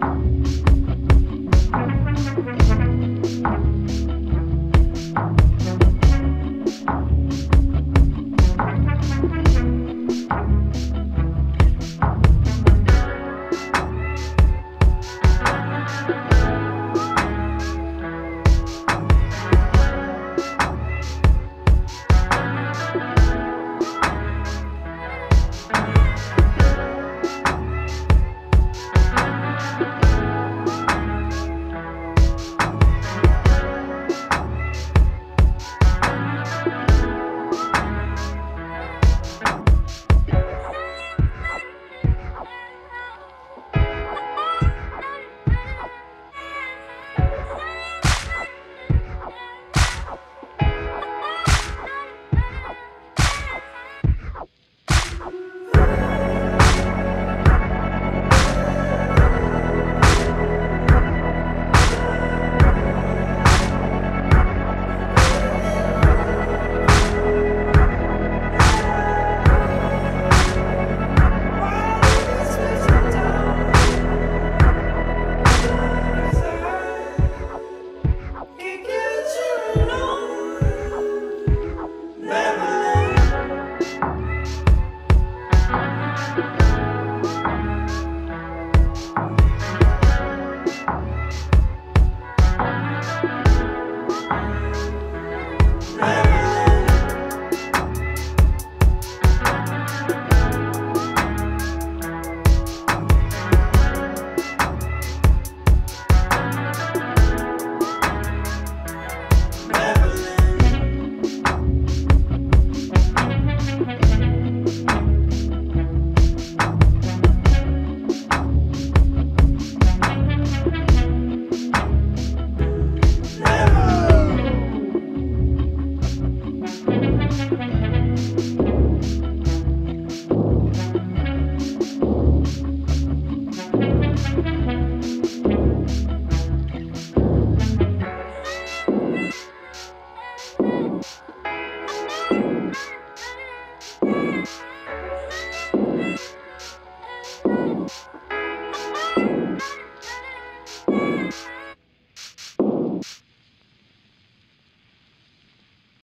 Bye.